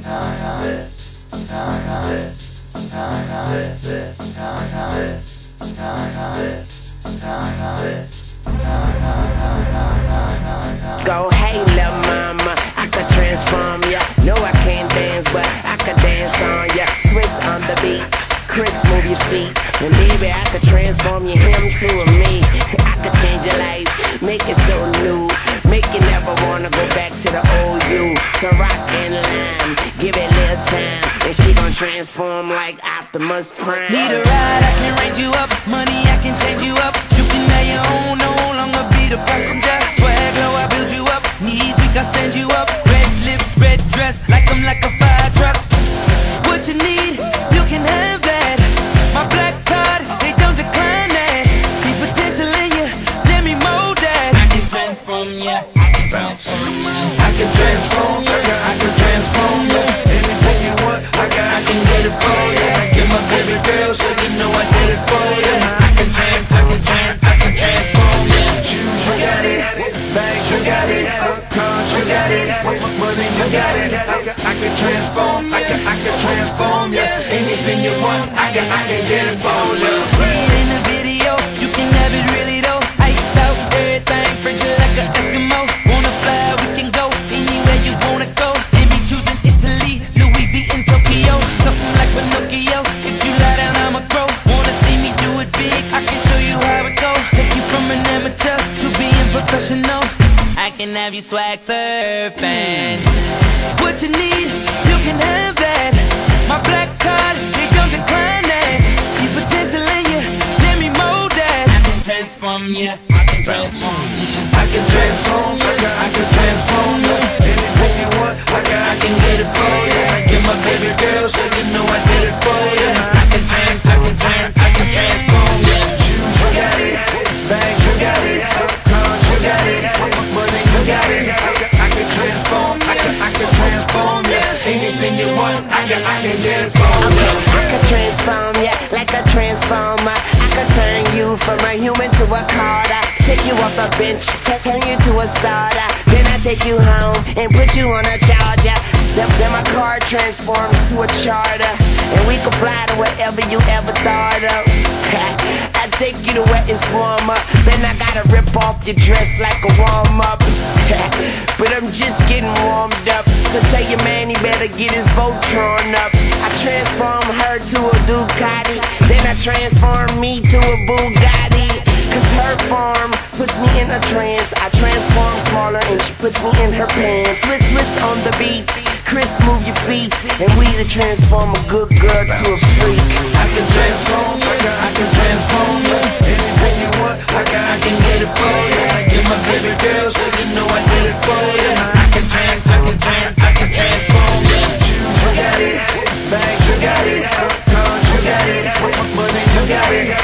Go, hey, little mama, I could transform ya. No, I can't dance, but I could dance on ya. Swizz on the beat, Chris, move your feet. And baby, I could transform you him to a me. I could change your life, make it so new. Make you never wanna go back to the old you. So rock And she gon' transform like Optimus Prime. Need a ride, I can range you up. Money, I can change you up. You can have your own, no longer be the passenger. Swag low, I build you up. Knees weak, I stand you up. Red lips, red dress, like I'm like a fire truck. What you need, you can have got it. Money, you got it. I can, I can transform, I can, I can transform you. Anything you want, I can, I can get it for you. See it in the video, you can have it really though. Iced out everything, frigid like a Eskimo. Wanna fly, we can go anywhere you wanna go. Jimmy Italy, Louis V in Tokyo. Something like Pinocchio. If you lie down, I'ma grow. Wanna see me do it big? I can show you how it goes. Take you from an amateur to being professional. Can have you swag surfing. What you need, you can have that. My black card, they don't decline that. See potential in you, let me mold that. I can transform ya, I can transform ya. I can transform, I can, can you. I could transform like a transformer. I could turn you from a human to a Carter. Take you off the bench, turn you to a starter. Then I take you home and put you on a charger. Then, then my car transforms to a charter. And we can fly to wherever you ever thought of. I take you to where it's warmer. Then I gotta rip off your dress like a warm up. but I'm just getting warmed up. So tell your man he better get his Voltron up. I transform her to a Ducati. Then I transform me to a Bugatti. Cause her form puts me in a trance. I transform smaller and she puts me in her pants. Swizz, Swizz on the beat. Chris, move your feet. And we to transform a good girl to a freak. I can transform, I can transform Money,